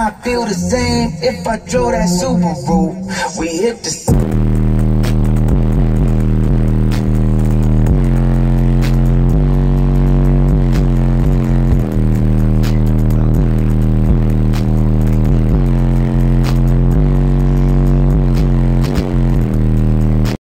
I feel the same if I drove that Subaru. We hit the